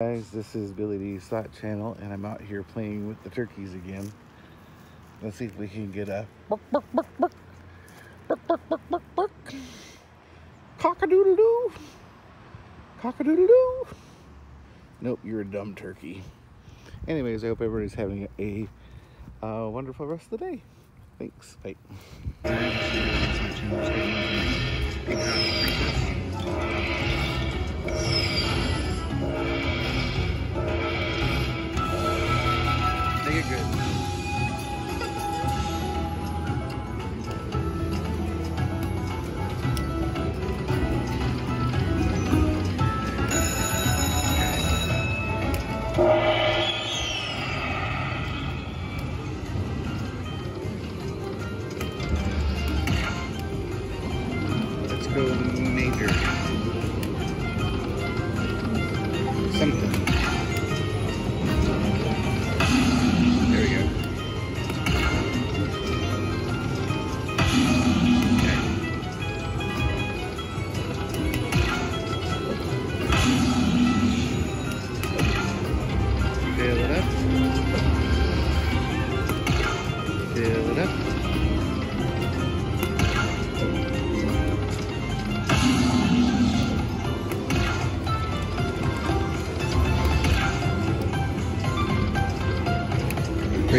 guys this is Billy D slot channel and I'm out here playing with the turkeys again. Let's see if we can get a cock-a-doodle-doo. Cock-a-doodle-doo. Nope you're a dumb turkey. Anyways I hope everybody's having a uh, wonderful rest of the day. Thanks. Bye. room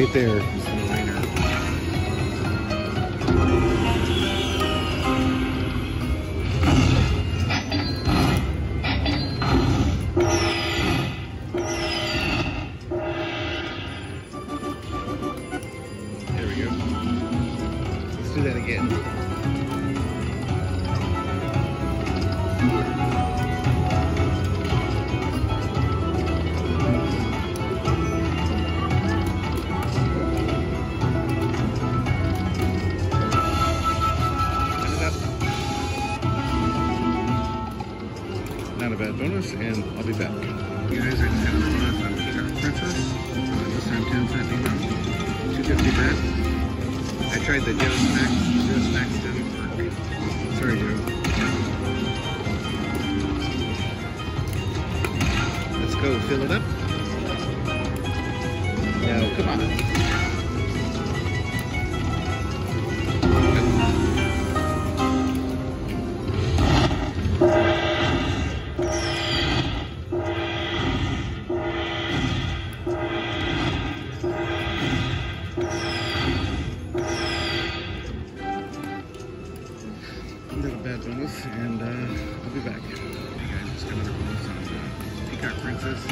Right there be back. You guys, I a on Peacock Princess. This time 10 cent each. 250 bet. I tried the. Joe Snacks didn't work. Sorry, Joe. Let's go fill it up. And uh, I'll be back. Hey guys, just got another bonus on Peacock Princess.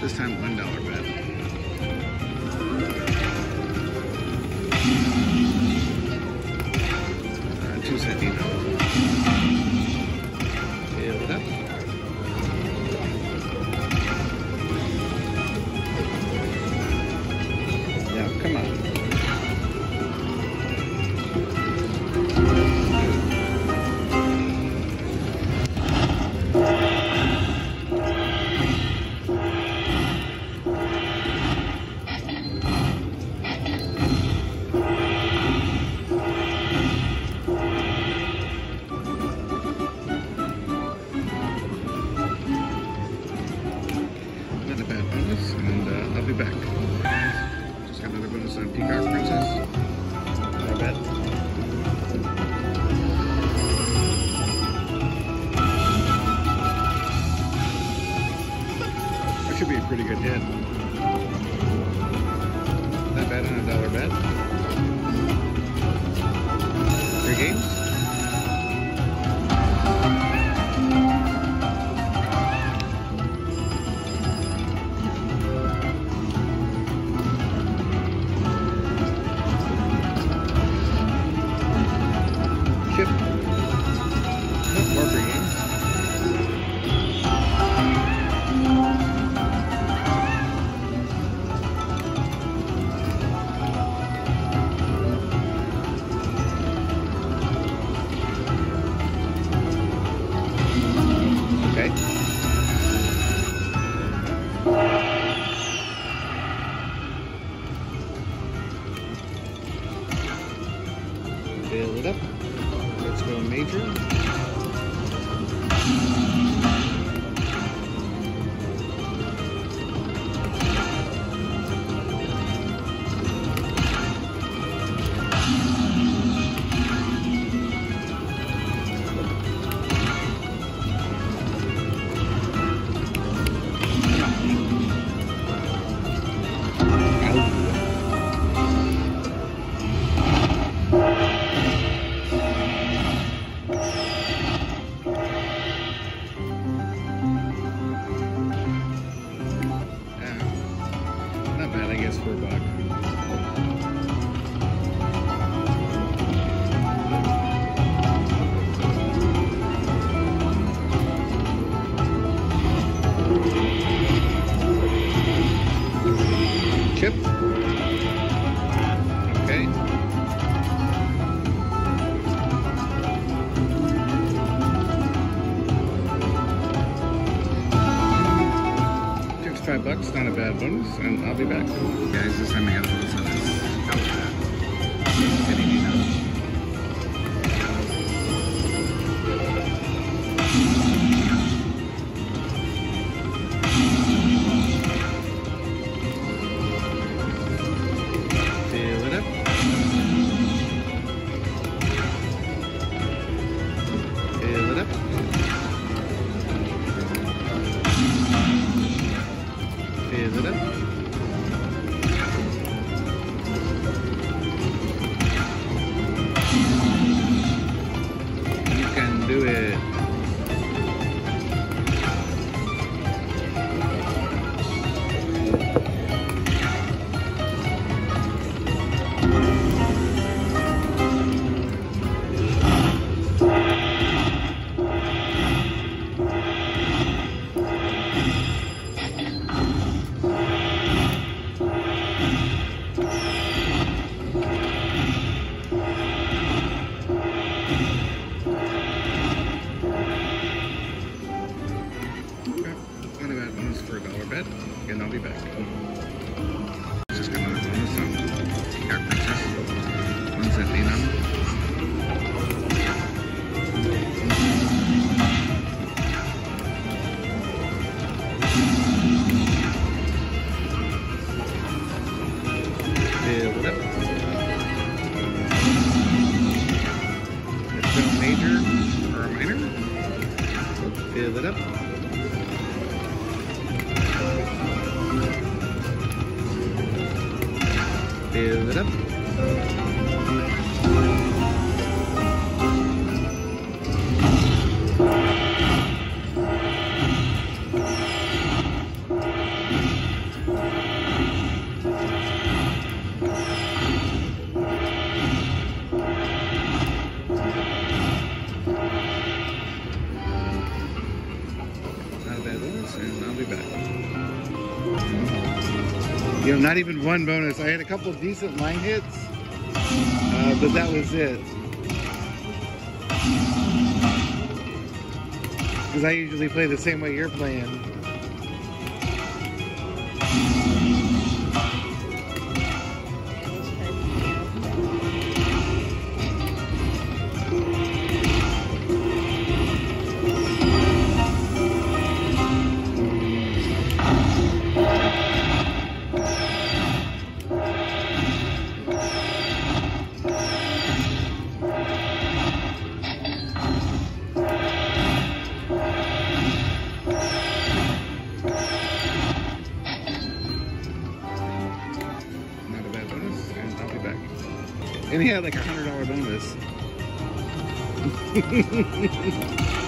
This time, one dollar bet. Uh, two each. A bad bonus, and uh, I'll be back. Just got another bonus on Peacock Princess. A bet. That should be a pretty good hit. And I'll be back. Guys, Fill not even one bonus. I had a couple decent line hits, uh, but that was it. Because I usually play the same way you're playing. Had like a hundred dollar bonus.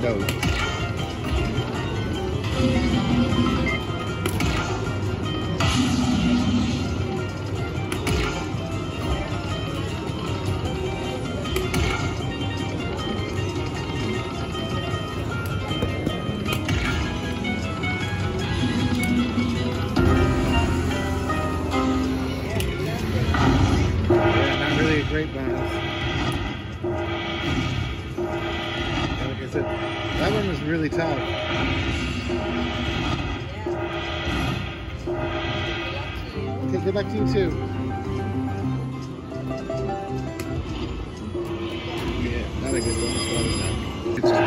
No. Good luck to you too. Yeah, not a good that? It's just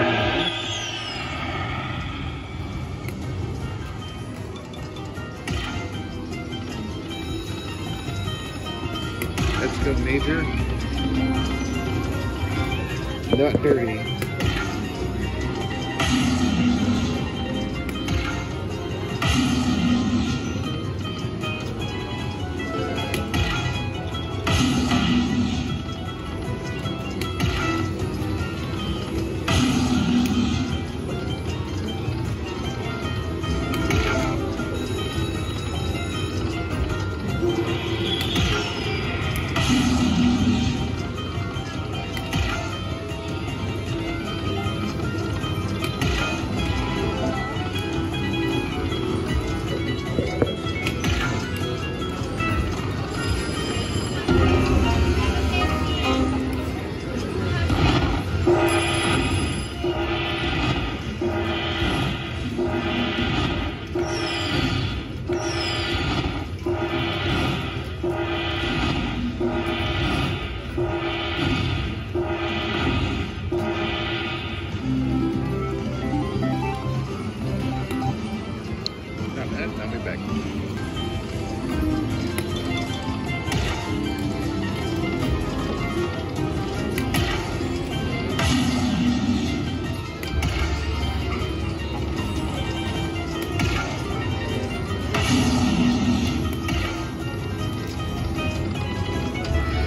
Let's go major. Not dirty.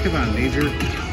Come on, Major.